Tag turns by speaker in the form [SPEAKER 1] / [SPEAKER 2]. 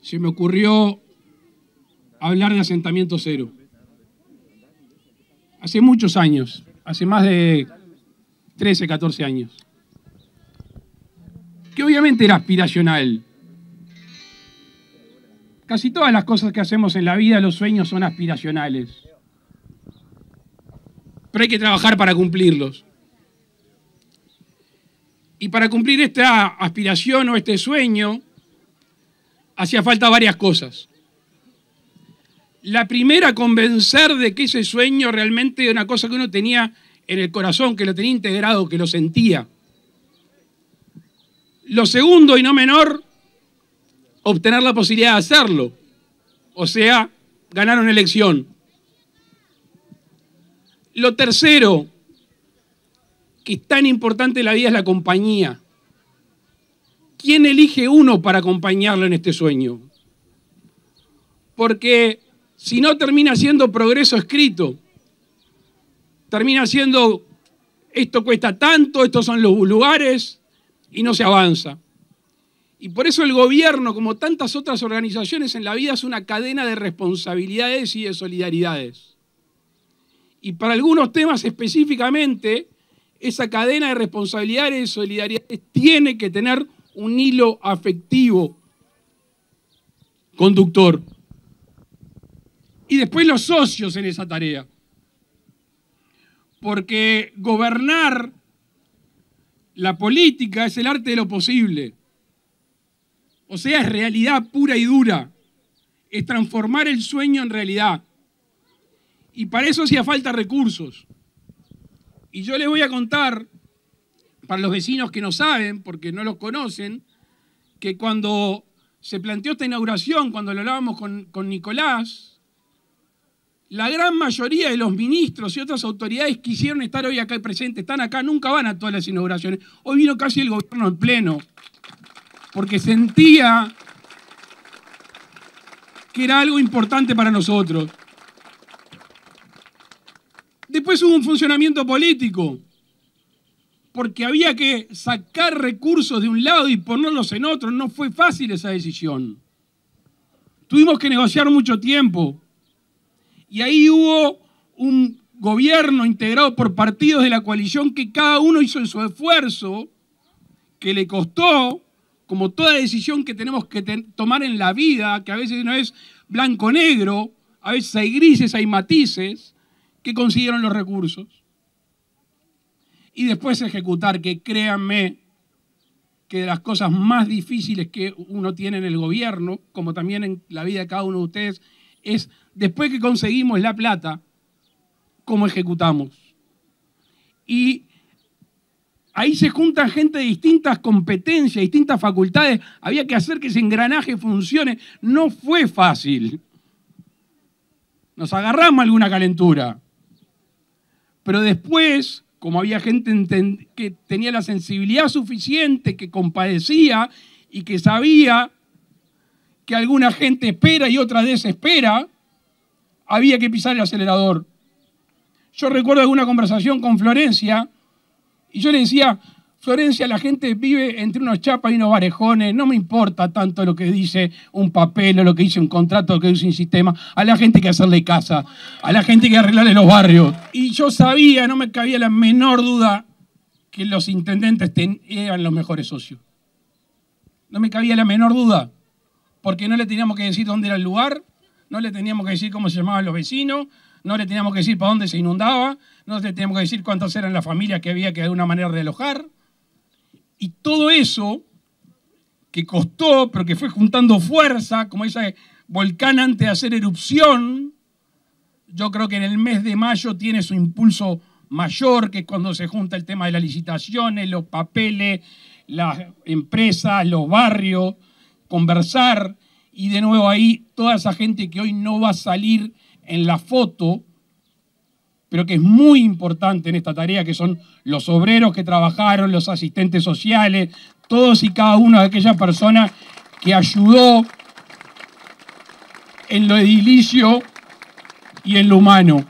[SPEAKER 1] se me ocurrió hablar de asentamiento cero. Hace muchos años, hace más de 13, 14 años, que obviamente era aspiracional. Casi todas las cosas que hacemos en la vida, los sueños son aspiracionales. Pero hay que trabajar para cumplirlos. Y para cumplir esta aspiración o este sueño, hacía falta varias cosas. La primera, convencer de que ese sueño realmente era una cosa que uno tenía en el corazón, que lo tenía integrado, que lo sentía. Lo segundo y no menor, obtener la posibilidad de hacerlo. O sea, ganar una elección. Lo tercero, que es tan importante en la vida, es la compañía. ¿Quién elige uno para acompañarlo en este sueño? Porque si no termina siendo progreso escrito, termina siendo esto cuesta tanto, estos son los lugares y no se avanza. Y por eso el gobierno, como tantas otras organizaciones en la vida, es una cadena de responsabilidades y de solidaridades. Y para algunos temas específicamente, esa cadena de responsabilidades y solidaridades tiene que tener un hilo afectivo conductor y después los socios en esa tarea. Porque gobernar la política es el arte de lo posible. O sea, es realidad pura y dura. Es transformar el sueño en realidad. Y para eso hacía falta recursos. Y yo les voy a contar, para los vecinos que no saben, porque no los conocen, que cuando se planteó esta inauguración, cuando lo hablábamos con, Nicolás, la gran mayoría de los ministros y otras autoridades quisieron estar hoy acá presentes, están acá, nunca van a todas las inauguraciones. Hoy vino casi el gobierno en pleno, porque sentía que era algo importante para nosotros. Después hubo un funcionamiento político, porque había que sacar recursos de un lado y ponerlos en otro. No fue fácil esa decisión. Tuvimos que negociar mucho tiempo. Y ahí hubo un gobierno integrado por partidos de la coalición que cada uno hizo en su esfuerzo, que le costó, como toda decisión que tenemos que tomar en la vida, que a veces no es blanco-negro, a veces hay grises, hay matices, que consiguieron los recursos. Y después ejecutar, que créanme que de las cosas más difíciles que uno tiene en el gobierno, como también en la vida de cada uno de ustedes, es después que conseguimos la plata, cómo ejecutamos. Y ahí se juntan gente de distintas competencias, distintas facultades. Había que hacer que ese engranaje funcione. No fue fácil. Nos agarramos alguna calentura. Pero después, como había gente que tenía la sensibilidad suficiente, que compadecía y que sabía que alguna gente espera y otra desespera, había que pisar el acelerador. Yo recuerdo alguna conversación con Florencia y yo le decía, Florencia, la gente vive entre unos chapas y unos varejones, no me importa tanto lo que dice un papel o lo que dice un contrato, lo que dice un sistema, a la gente hay que hacerle casa, a la gente hay que arreglarle los barrios. Y yo sabía, no me cabía la menor duda, que los intendentes eran los mejores socios. No me cabía la menor duda porque no le teníamos que decir dónde era el lugar, no le teníamos que decir cómo se llamaban los vecinos, no le teníamos que decir para dónde se inundaba, no le teníamos que decir cuántas eran las familias que había que de alguna manera realojar. Y todo eso, que costó, pero que fue juntando fuerza, como ese volcán antes de hacer erupción, yo creo que en el mes de mayo tiene su impulso mayor, que es cuando se junta el tema de las licitaciones, los papeles, las empresas, los barrios, conversar. Y de nuevo ahí toda esa gente que hoy no va a salir en la foto, pero que es muy importante en esta tarea, que son los obreros que trabajaron, los asistentes sociales, todos y cada una de aquellas personas que ayudó en lo edilicio y en lo humano.